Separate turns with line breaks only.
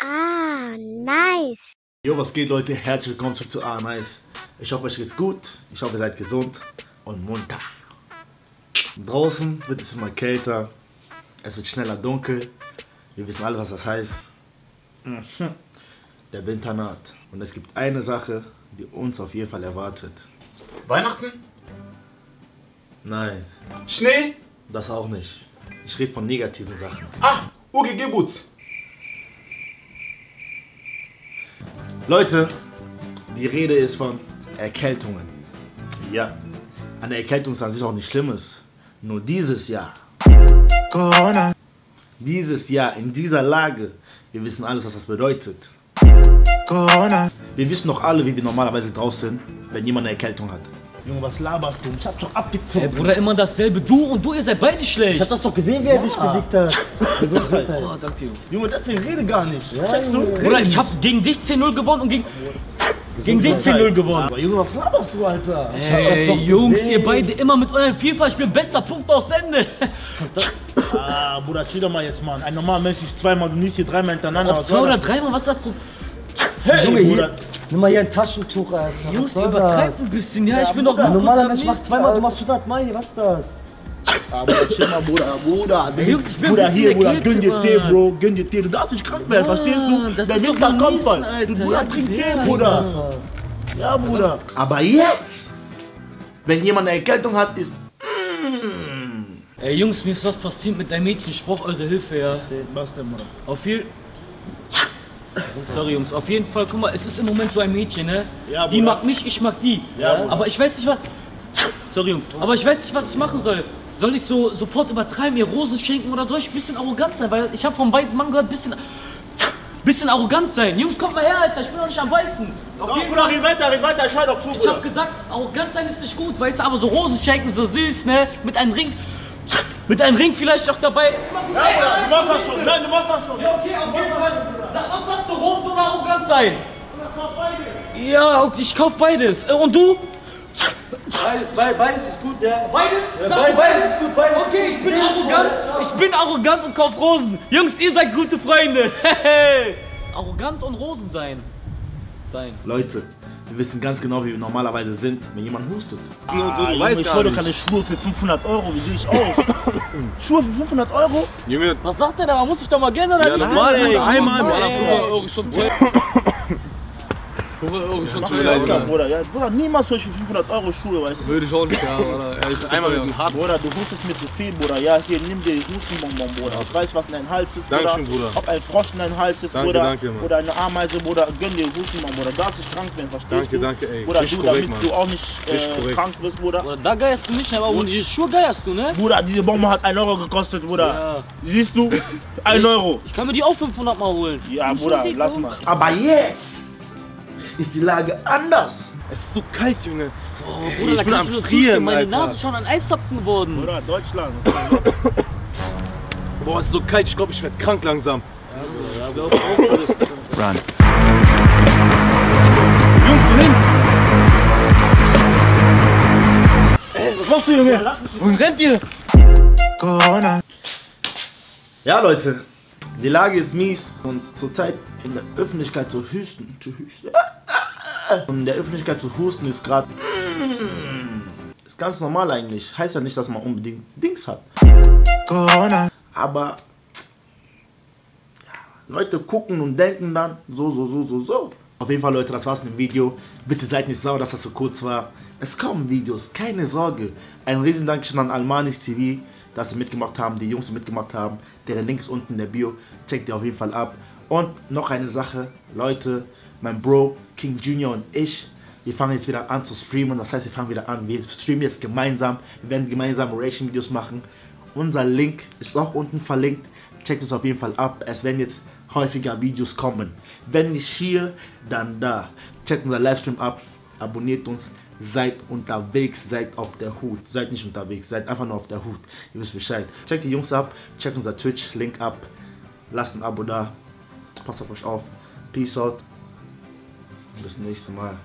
Ah, nice.
Jo, was geht Leute? Herzlich willkommen zurück zu A Nice. Ich hoffe, euch geht's gut. Ich hoffe, ihr seid gesund und munter. Draußen wird es immer kälter. Es wird schneller dunkel. Wir wissen alle, was das heißt. Mhm. Der Winter naht. Und es gibt eine Sache, die uns auf jeden Fall erwartet.
Weihnachten?
Nein,
Schnee?
das auch nicht. Ich rede von negativen Sachen.
Ah, UGG
Leute, die Rede ist von Erkältungen. Ja, eine Erkältung ist an sich auch nichts Schlimmes. Nur dieses Jahr,
Corona,
dieses Jahr, in dieser Lage, wir wissen alles, was das bedeutet.
Corona,
Wir wissen doch alle, wie wir normalerweise drauf sind, wenn jemand eine Erkältung hat. Junge, was laberst du? Ich hab doch
Ey,
abgezogen.
Bruder, immer dasselbe. Du und du, ihr seid beide schlecht.
Ich hab das doch gesehen, wie er dich besiegt hat.
Oh, danke dir.
Junge, deswegen rede gar nicht. Checkst du?
Bruder, ich hab gegen dich 10-0 gewonnen und gegen, gegen dich 10-0 gewonnen.
Aber Junge, was laberst du, Alter?
Ey,
doch
Jungs,
gesehen.
ihr beide immer mit eurem FIFA-Spiel bester Punkt aus Ende.
Ah, Bruder, chill doch mal jetzt, Mann. Ein normaler Mensch ist zweimal, du nimmst hier dreimal hintereinander.
Ob zwei oder dreimal, was ist das Problem?
Hey,
Junge,
Bruder.
hier, nimm mal hier ein Taschentuch, Alter.
Jungs, ihr übertreibt ein bisschen, ja? Ich bin doch
Ein
nur
normaler Mensch
nächsten,
zweimal, du machst 100 Mal, hier, was ist das?
Bruder, chill mal, Bruder, Bruder. Du
Ey, Jungs, ich bin
Bruder, hier, Bruder, gönn dir Tee,
Mann.
Bro, gönn dir Tee. Du darfst nicht krank werden, verstehst du?
Mann, das
Der Winter kommt bald. Du, Bruder,
Ja,
trink Tee,
ja,
Bruder. Ja, Bruder. Aber jetzt, wenn jemand eine Erkältung hat, ist...
Ey, Jungs, mir ist was passiert mit deinem Mädchen. Ich brauch eure Hilfe, ja.
Was denn, Bruder?
Auf jeden Sorry Jungs, auf jeden Fall, guck mal, es ist im Moment so ein Mädchen, ne?
Ja,
die mag mich, ich mag die.
Ja,
aber ich weiß nicht was. Sorry Jungs, aber ich weiß nicht, was ich machen soll. Soll ich so sofort übertreiben, ihr Rosen schenken oder soll ich ein bisschen arrogant sein? Weil ich habe vom weißen Mann gehört, bisschen bisschen arrogant sein. Jungs, kommt mal her, Alter, ich bin doch nicht am Beißen. Auf jeden Fall.
red weiter, red weiter, ich schau doch zu,
Ich hab gesagt, arrogant sein ist nicht gut, weißt du, aber so Rosen schenken, so süß, ne? Mit einem Ring. Mit einem Ring vielleicht auch dabei.
Ja, Bruder, du machst das schon. Nein, du machst das schon.
Ja, okay, auf jeden Fall. Sag, was sagst du, Rosen oder arrogant sein? Ja, okay, ich kauf beides. Äh, Und du?
Beides, beides, beides ist gut, ja.
Beides?
Ja,
Sagst
beides, ist gut, beides.
Okay, ich bin
Sehr
arrogant. Ich bin arrogant und kauf Rosen. Jungs, ihr seid gute Freunde. Hey. arrogant und Rosen sein. Sein.
Leute, wir wissen ganz genau, wie wir normalerweise sind, wenn jemand hustet.
und so, du
Ah, Junge,
weißt
ich
nicht.
keine Schuhe für 500 Euro, wie sehe ich aus? Schuhe für 500 Euro?
Junge,
Was sagt der da? Man muss sich doch mal gerne oder
ja,
nicht?
normal,
Ey,
Bruder, einmal
ey.
500 Euro schon teuer. 500 Euro ist schon teuer,
weiter,
Bruder.
Bruder. Ja, Bruder, niemals solche 500 Euro Schuhe, weißt du?
Würde ich auch nicht, ja, Bruder. Ehrlich, einmal mit dem Hart.
Bruder, du hustest mir zu viel, Bruder. Ja, hier, nimm dir Hustenbonbon, Bruder. Ich weiß, was in deinem Hals ist, Bruder.
Dankeschön, Bruder.
Ob ein Frosch in deinem Hals ist,
Danke,
Bruder.
danke, Mann.
oder eine Ameise, Bruder. Gönn dir Hustenbonbon, Bruder. Du darfst nicht krank werden, verstehst
Danke,
du?
danke, ey.
Bruder, du,
korrekt,
damit
Mann.
du auch nicht äh, krank wirst, Bruder.
Bruder, da geierst du nicht, aber ohne die Schuhe geierst du, ne?
Bruder, diese Bombe hat 1 Euro gekostet, Bruder.
Ja.
Siehst du? 1 Euro.
Ich kann mir die auch 500 Mal holen.
Ja, Bruder, lass mal. Aber jetzt ist die Lage anders.
Es ist so kalt, Junge.
Oh,
Ey,
Bruder,
ich
da
bin am Frieren,
zustimmen. Meine
Alter.
Nase ist schon an Eiszapfen geworden.
Bruder, Deutschland.
Boah, es ist so kalt, ich glaube, ich werde krank langsam.
Ich glaube auch, du bist
Run.
Jungs, wohin? Ey, was machst du, Junge? Wohin rennt ihr?
Corona,
Ja, Leute, die Lage ist mies und zurzeit in der Öffentlichkeit zu husten, zu husten, und in der Öffentlichkeit zu husten ist gerade ist ganz normal eigentlich. Heißt ja nicht, dass man unbedingt Dings hat,
Corona,
aber Leute gucken und denken dann so, so, so, so, so. Auf jeden Fall, Leute, das war's mit dem Video. Bitte seid nicht sauer, dass das so kurz war. Es kommen Videos, keine Sorge. Ein riesen Dankeschön an Almanis TV, dass sie mitgemacht haben, die Jungs, mitgemacht haben. Deren Link ist unten in der Bio. Checkt ihr auf jeden Fall ab. Und noch eine Sache, Leute, mein Bro King Junior und ich, wir fangen jetzt wieder an zu streamen. Das heißt, wir fangen wieder an. Wir streamen jetzt gemeinsam. Wir werden gemeinsam Reaction-Videos machen. Unser Link ist auch unten verlinkt. Checkt uns auf jeden Fall ab. Es werden jetzt häufiger Videos kommen. Wenn nicht hier, dann da. Checkt unser Livestream ab. Abonniert uns. Seid unterwegs, seid auf der Hut. Seid nicht unterwegs, seid einfach nur auf der Hut. Ihr wisst Bescheid. Checkt die Jungs ab. Checkt unser Twitch-Link ab. Lasst ein Abo da. Passt auf euch auf. Peace out. Bis zum nächsten Mal.